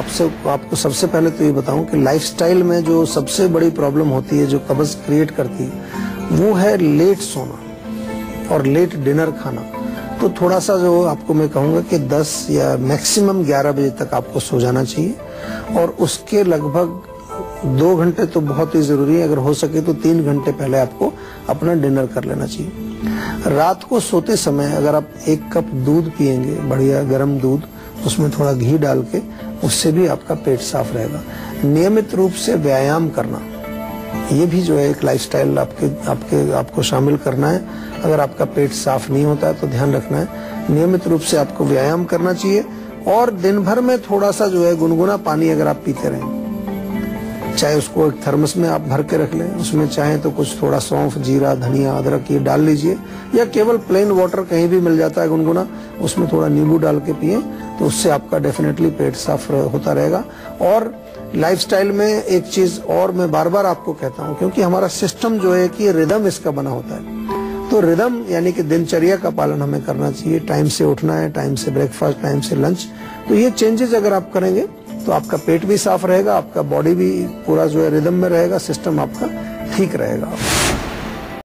आपसे, आपको सबसे पहले तो ये बताऊँ कि लाइफस्टाइल में जो सबसे बड़ी प्रॉब्लम होती है, जो कब्ज क्रिएट करती है, वो है लेट सोना और लेट डिनर खाना। तो थोड़ा सा जो आपको मैं कहूँगा कि 10 या मैक्सिमम 11 बजे तक आपको सो जाना चाहिए और उसके लगभग दो घंटे तो बहुत ही ज़रूरी है। अगर हो सके तो तीन घंटे पहले आपको अपना डिनर कर लेना चाहिए। रात को सोते समय अगर आप एक कप दूध पियेंगे, बढ़िया गर्म दूध, उसमें थोड़ा घी डाल के उससे भी आपका पेट साफ़ रहेगा। नियमित रूप से व्यायाम करना, ये भी जो है एक लाइफस्टाइल आपके आपके, आपको शामिल करना है। अगर आपका पेट साफ़ नहीं होता है तो ध्यान रखना है। नियमित रूप से आपको व्यायाम करना चाहिए। और दिन भर में थोड़ा सा जो है गुनगुना पानी अगर आप पीते रहें चाहे उसको एक थर्मस में आप भर के रख लें, उसमें चाहे तो कुछ थोड़ा सौंफ, जीरा, धनिया, अदरक ये डाल लीजिए, या केवल प्लेन वाटर कहीं भी मिल जाता है गुनगुना, उसमें थोड़ा नींबू डाल के पिए तो उससे आपका डेफिनेटली पेट साफ़ होता रहेगा। और लाइफस्टाइल में एक चीज़ और मैं बार बार आपको कहता हूँ, क्योंकि हमारा सिस्टम जो है कि रिदम इसका बना होता है। तो रिदम यानी कि दिनचर्या का पालन हमें करना चाहिए टाइम से उठना है टाइम से ब्रेकफास्ट टाइम से लंच तो ये चेंजेस अगर आप करेंगे तो आपका पेट भी साफ़ रहेगा, आपका बॉडी भी पूरा जो है रिदम में रहेगा सिस्टम आपका ठीक रहेगा।